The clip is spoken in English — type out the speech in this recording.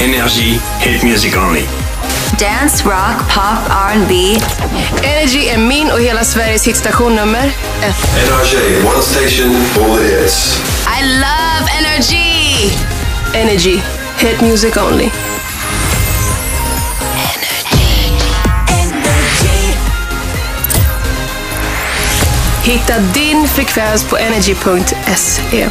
Energy, hit music only. Dance, rock, pop, R&B. Energy är min och hela Sveriges hitstation nummer ett. NRJ, one station, all the hits. I love energy! Energy, hit music only. Hitta din frekvens på energy.se.